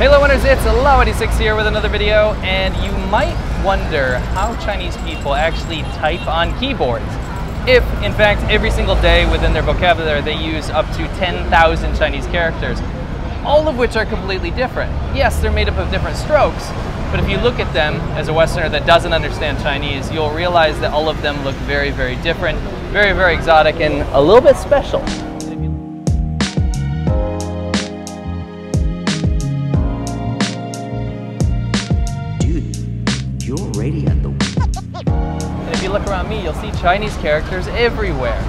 Hello winners, it's Laowhy86 here with another video, and you might wonder how Chinese people actually type on keyboards. If, in fact, every single day within their vocabulary they use up to 10,000 Chinese characters, all of which are completely different. Yes, they're made up of different strokes, but if you look at them as a Westerner that doesn't understand Chinese, you'll realize that all of them look very, very different, very, very exotic, and a little bit special. Me, you'll see Chinese characters everywhere.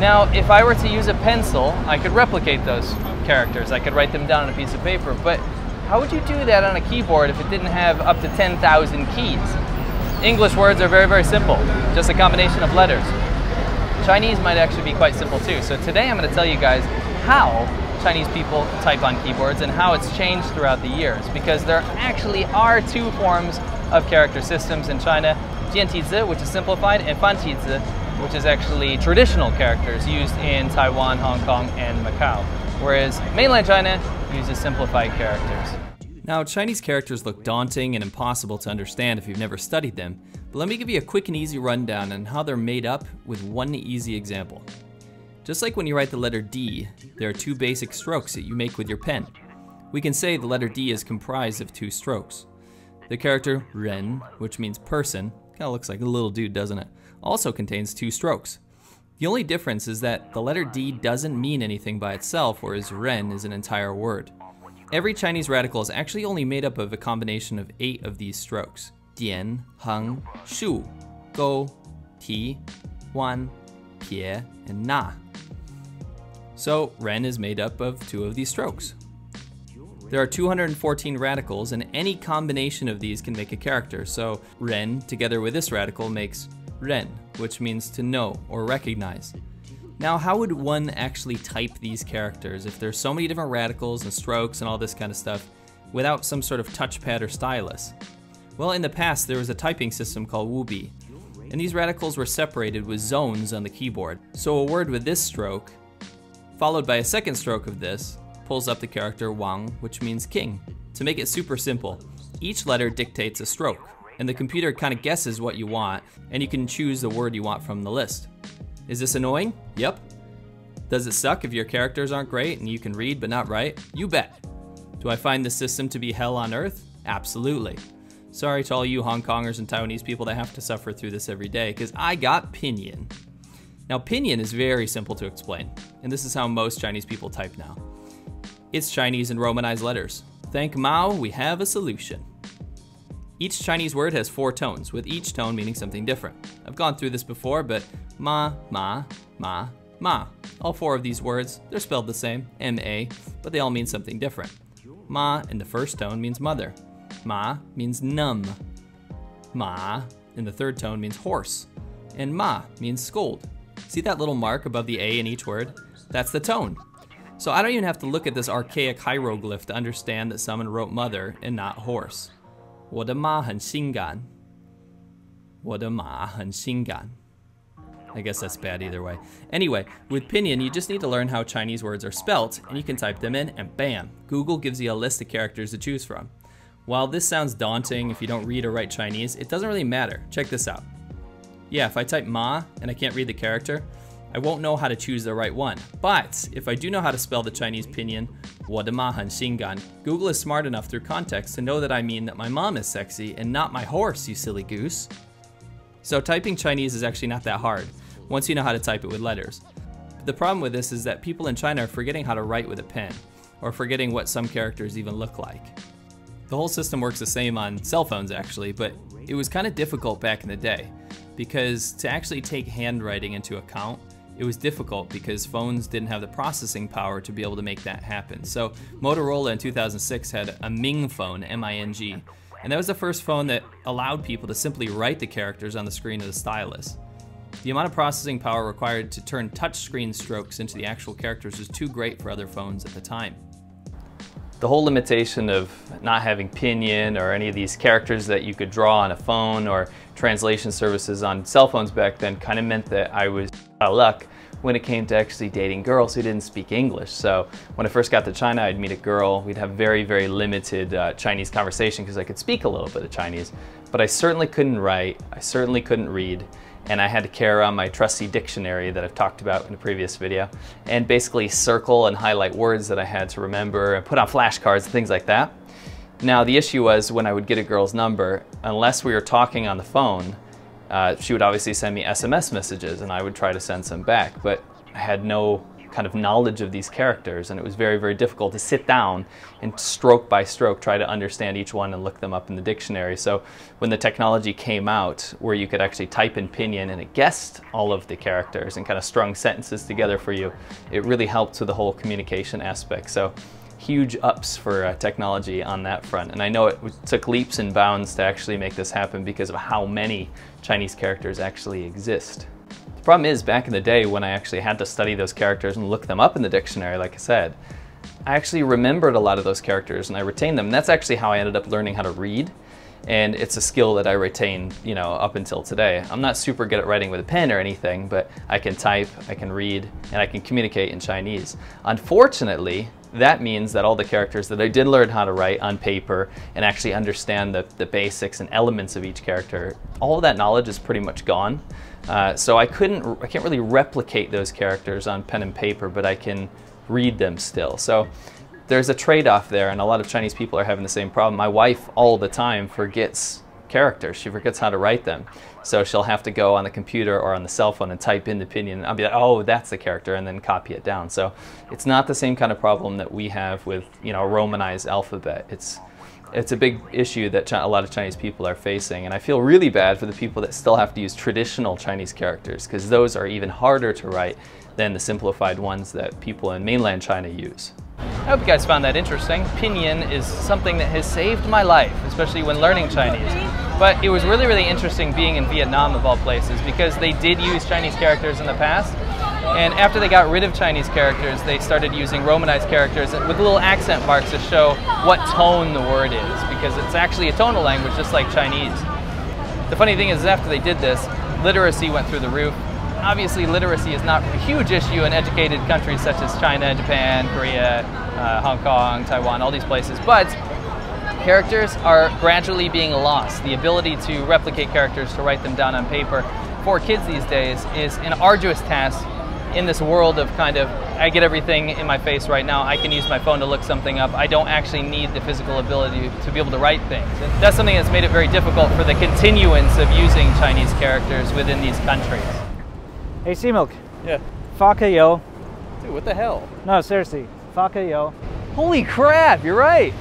Now, if I were to use a pencil, I could replicate those characters. I could write them down on a piece of paper, but how would you do that on a keyboard if it didn't have up to 10,000 keys? English words are very, very simple, just a combination of letters. Chinese might actually be quite simple too. So today I'm going to tell you guys how Chinese people type on keyboards and how it's changed throughout the years because there actually are two forms of character systems in China, Which is simplified, and Fantizi, which is actually traditional characters used in Taiwan, Hong Kong, and Macau, whereas mainland China uses simplified characters. Now, Chinese characters look daunting and impossible to understand if you've never studied them, but let me give you a quick and easy rundown on how they're made up with one easy example. Just like when you write the letter D, there are two basic strokes that you make with your pen. We can say the letter D is comprised of two strokes. The character Ren, which means person, kind of looks like a little dude, doesn't it? Also contains two strokes. The only difference is that the letter D doesn't mean anything by itself, whereas Ren is an entire word. Every Chinese radical is actually only made up of a combination of eight of these strokes. Dian, Heng, Shu, Go, Ti, Wan, Pie, and Na. So Ren is made up of two of these strokes. There are 214 radicals, and any combination of these can make a character. So Ren, together with this radical, makes Ren, which means to know or recognize. Now, how would one actually type these characters if there's so many different radicals and strokes and all this kind of stuff without some sort of touchpad or stylus? Well, in the past, there was a typing system called Wubi, and these radicals were separated with zones on the keyboard. So a word with this stroke, followed by a second stroke of this, pulls up the character Wang, which means king. To make it super simple, each letter dictates a stroke, and the computer kind of guesses what you want, and you can choose the word you want from the list. Is this annoying? Yep. Does it suck if your characters aren't great and you can read but not write? You bet. Do I find the system to be hell on earth? Absolutely. Sorry to all you Hong Kongers and Taiwanese people that have to suffer through this every day, because I got Pinyin. Now, Pinyin is very simple to explain, and this is how most Chinese people type now. It's Chinese in Romanized letters. Thank Mao, we have a solution. Each Chinese word has four tones, with each tone meaning something different. I've gone through this before, but ma, ma, ma, ma. All four of these words, they're spelled the same, M-A, but they all mean something different. Ma in the first tone means mother. Ma means numb. Ma in the third tone means horse. And ma means scold. See that little mark above the A in each word? That's the tone. So I don't even have to look at this archaic hieroglyph to understand that someone wrote mother and not horse. 我的妈很性感.我的马很性感. I guess that's bad either way. Anyway, with Pinyin, you just need to learn how Chinese words are spelt, and you can type them in, and bam, Google gives you a list of characters to choose from. While this sounds daunting if you don't read or write Chinese, it doesn't really matter. Check this out. Yeah, if I type Ma and I can't read the character, I won't know how to choose the right one. But if I do know how to spell the Chinese pinyin, Wadamahan Shingan, Google is smart enough through context to know that I mean that my mom is sexy and not my horse, you silly goose. So typing Chinese is actually not that hard, once you know how to type it with letters. The problem with this is that people in China are forgetting how to write with a pen, or forgetting what some characters even look like. The whole system works the same on cell phones actually, but it was kind of difficult back in the day because to actually take handwriting into account it was difficult because phones didn't have the processing power to be able to make that happen. So Motorola in 2006 had a Ming phone, M-I-N-G, and that was the first phone that allowed people to simply write the characters on the screen of the stylus. The amount of processing power required to turn touchscreen strokes into the actual characters was too great for other phones at the time. The whole limitation of not having pinyin or any of these characters that you could draw on a phone or translation services on cell phones back then kind of meant that I was out of luck when it came to actually dating girls who didn't speak English. So when I first got to China, I'd meet a girl. We'd have very, very limited uh, Chinese conversation because I could speak a little bit of Chinese, but I certainly couldn't write. I certainly couldn't read. And I had to carry around my trusty dictionary that I've talked about in a previous video and basically circle and highlight words that I had to remember and put on flashcards and things like that. Now, the issue was when I would get a girl's number, unless we were talking on the phone, uh, she would obviously send me SMS messages and I would try to send some back, but I had no kind of knowledge of these characters and it was very, very difficult to sit down and stroke by stroke try to understand each one and look them up in the dictionary. So when the technology came out where you could actually type in Pinyin and it guessed all of the characters and kind of strung sentences together for you, it really helped with the whole communication aspect. So huge ups for uh, technology on that front. And I know it took leaps and bounds to actually make this happen because of how many Chinese characters actually exist. The problem is, back in the day when I actually had to study those characters and look them up in the dictionary, like I said, I actually remembered a lot of those characters and I retained them. And that's actually how I ended up learning how to read. And it's a skill that I retain, you know, up until today. I'm not super good at writing with a pen or anything, but I can type, I can read, and I can communicate in Chinese. Unfortunately, that means that all the characters that I did learn how to write on paper and actually understand the, the basics and elements of each character, all of that knowledge is pretty much gone. Uh, so I couldn't, I can't really replicate those characters on pen and paper, but I can read them still. So there's a trade-off there, and a lot of Chinese people are having the same problem. My wife all the time forgets characters. She forgets how to write them. So she'll have to go on the computer or on the cell phone and type in the Pinyin. And I'll be like, oh, that's the character, and then copy it down. So it's not the same kind of problem that we have with you know a Romanized alphabet. It's it's a big issue that a lot of Chinese people are facing. And I feel really bad for the people that still have to use traditional Chinese characters because those are even harder to write than the simplified ones that people in mainland China use. I hope you guys found that interesting. Pinyin is something that has saved my life, especially when learning Chinese. But it was really, really interesting being in Vietnam of all places because they did use Chinese characters in the past. And after they got rid of Chinese characters, they started using Romanized characters with little accent marks to show what tone the word is because it's actually a tonal language just like Chinese. The funny thing is after they did this, literacy went through the roof obviously literacy is not a huge issue in educated countries such as China, Japan, Korea, uh, Hong Kong, Taiwan, all these places, but characters are gradually being lost. The ability to replicate characters, to write them down on paper for kids these days is an arduous task in this world of kind of, I get everything in my face right now, I can use my phone to look something up. I don't actually need the physical ability to be able to write things. And that's something that's made it very difficult for the continuance of using Chinese characters within these countries. Hey, C-Milk. Yeah. Faka yo. Dude, what the hell? No, seriously. Faka yo. Holy crap, you're right.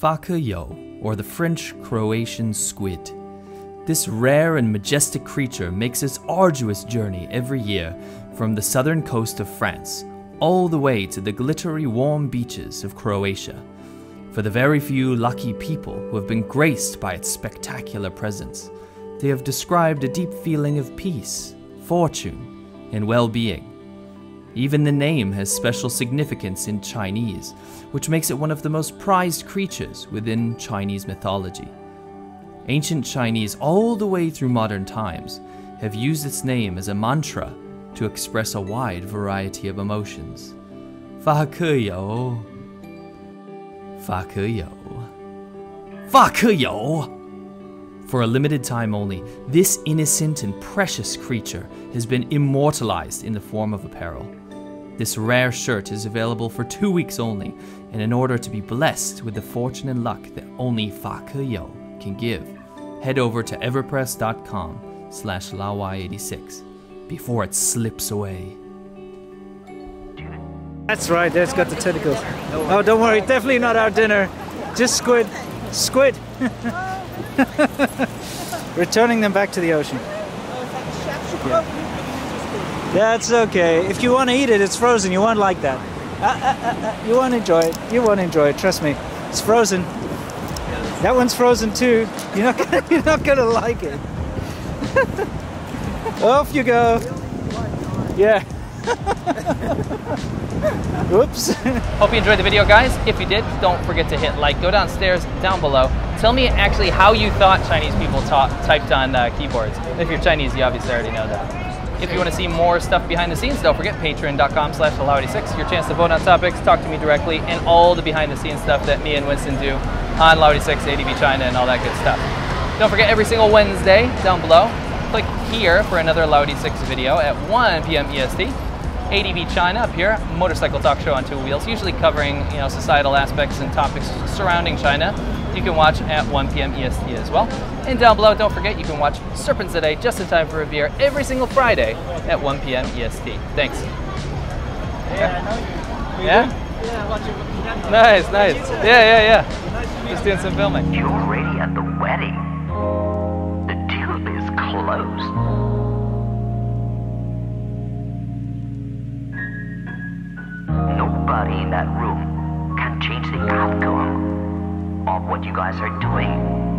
Faka yo, or the French Croatian squid. This rare and majestic creature makes its arduous journey every year from the southern coast of France all the way to the glittery warm beaches of Croatia. For the very few lucky people who have been graced by its spectacular presence, they have described a deep feeling of peace fortune, and well being. Even the name has special significance in Chinese, which makes it one of the most prized creatures within Chinese mythology. Ancient Chinese, all the way through modern times, have used its name as a mantra to express a wide variety of emotions. Fa ke you. Fa ke you. Fa ke you. For a limited time only, this innocent and precious creature has been immortalized in the form of apparel. This rare shirt is available for two weeks only, and in order to be blessed with the fortune and luck that only Fa Ke can give, head over to everpress.com slash laowhy86 before it slips away. That's right, there's got the tentacles. Oh, don't worry, definitely not our dinner. Just squid. Squid! Returning them back to the ocean. Yeah. That's okay. If you want to eat it, it's frozen. You won't like that. Uh, uh, uh, uh, you won't enjoy it. You won't enjoy it. Trust me. It's frozen. That one's frozen too. You're not gonna, you're not gonna like it. Off you go. Yeah. Oops. Hope you enjoyed the video, guys. If you did, don't forget to hit like. Go downstairs, down below. Tell me actually how you thought Chinese people typed on uh, keyboards. If you're Chinese, you obviously already know that. If you want to see more stuff behind the scenes, don't forget patreon.com slash laowhy86. Your chance to vote on topics, talk to me directly, and all the behind the scenes stuff that me and Winston do on Laowhy86, ADV China, and all that good stuff. Don't forget every single Wednesday down below, click here for another Laowhy86 video at 1 p.m. EST. ADV China up here, motorcycle talk show on two wheels, usually covering you know societal aspects and topics surrounding China. You can watch at 1 p.m. EST as well. And down below, don't forget you can watch Serpents Today just in time for a beer every single Friday at 1 p.m. EST. Thanks. Yeah, I know you. Yeah? Yeah, watch you. Nice, nice. Yeah, yeah, yeah. Just doing some filming. You're already at the wedding. The deal is closed. Nobody in that room can change the outcome of what you guys are doing.